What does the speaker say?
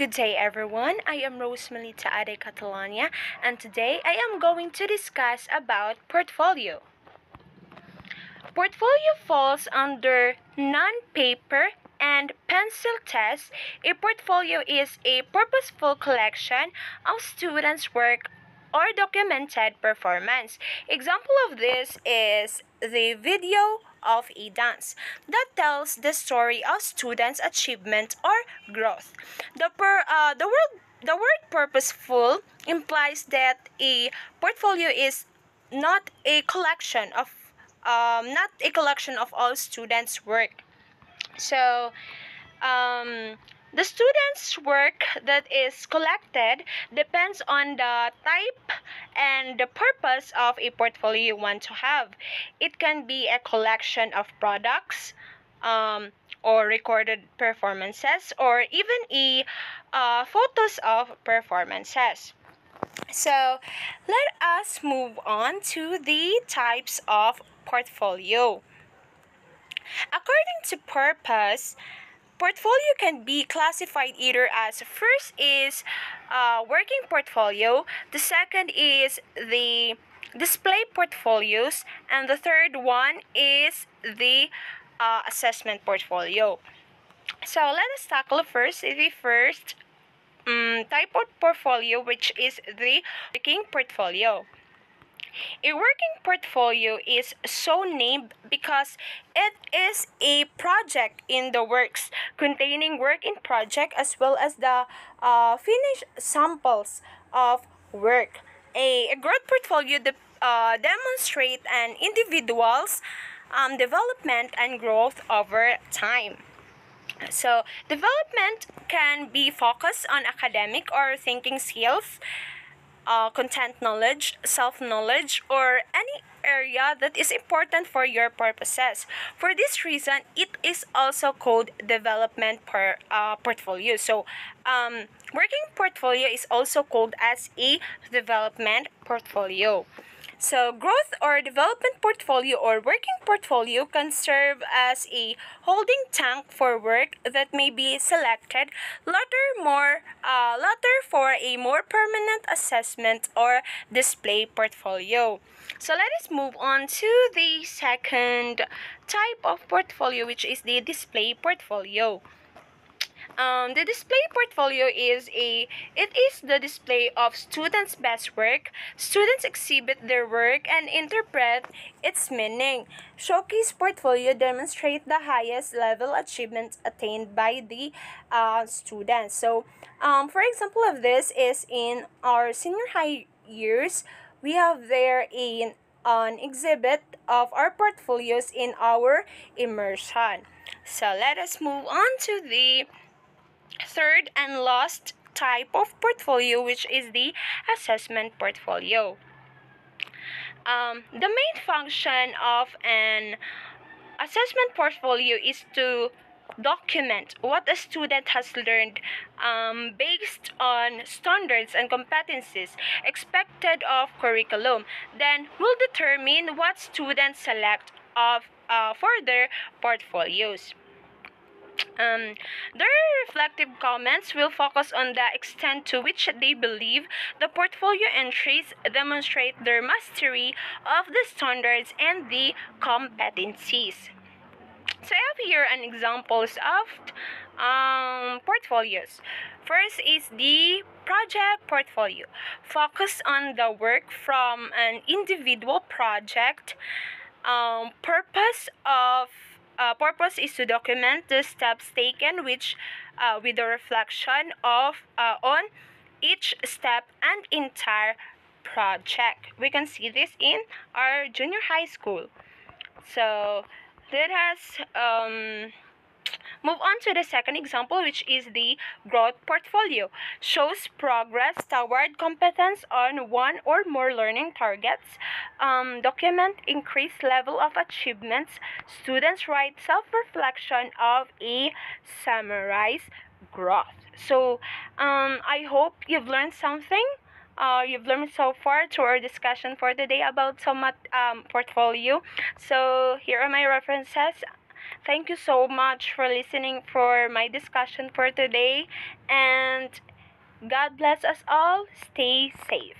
Good day, everyone. I am Rose Melita Ade Catalonia, and today I am going to discuss about portfolio. Portfolio falls under non-paper and pencil tests. A portfolio is a purposeful collection of students' work or documented performance. Example of this is the video of a dance that tells the story of students' achievement or growth. The per, uh, the word the word purposeful implies that a portfolio is not a collection of um, not a collection of all students' work. So um, the student's work that is collected depends on the type and the purpose of a portfolio you want to have. It can be a collection of products um, or recorded performances or even a uh, photos of performances. So let us move on to the types of portfolio. According to purpose, portfolio can be classified either as first is uh, working portfolio, the second is the display portfolios, and the third one is the uh, assessment portfolio. So let us tackle first the first um, type of portfolio, which is the working portfolio. A working portfolio is so named because it is a project in the works containing work in project as well as the uh, finished samples of work. A, a growth portfolio de- uh, demonstrate an individual's um, development and growth over time. So, development can be focused on academic or thinking skills uh, content knowledge, self knowledge, or any area that is important for your purposes. For this reason, it is also called development per uh, portfolio. So, um, working portfolio is also called as a development portfolio. So, growth or development portfolio or working portfolio can serve as a holding tank for work that may be selected later more uh, later for a more permanent assessment or display portfolio. So let us move on to the second type of portfolio which is the display portfolio. Um, the display portfolio is a it is the display of students' best work. Students exhibit their work and interpret its meaning. Showcase portfolio demonstrate the highest level achievements attained by the uh, students. So, um, for example of this is in our senior high years, we have there in an exhibit of our portfolios in our immersion. So let us move on to the third and last type of portfolio, which is the assessment portfolio. Um, the main function of an assessment portfolio is to document what a student has learned um, based on standards and competencies expected of curriculum. Then will determine what students select of uh, for their portfolios. Um, their reflective comments will focus on the extent to which they believe the portfolio entries demonstrate their mastery of the standards and the competencies. So I have here an examples of um, portfolios. First is the project portfolio. Focus on the work from an individual project. Um, purpose of uh, purpose is to document the steps taken which uh, with the reflection of uh, on each step and entire project. We can see this in our junior high school. So let us um, Move on to the second example, which is the growth portfolio. Shows progress toward competence on one or more learning targets. Um, document increased level of achievements. Students write self-reflection of a summarized growth. So, um, I hope you've learned something. Uh, you've learned so far to our discussion for today about SOMAT um, portfolio. So here are my references Thank you so much for listening for my discussion for today and God bless us all. Stay safe.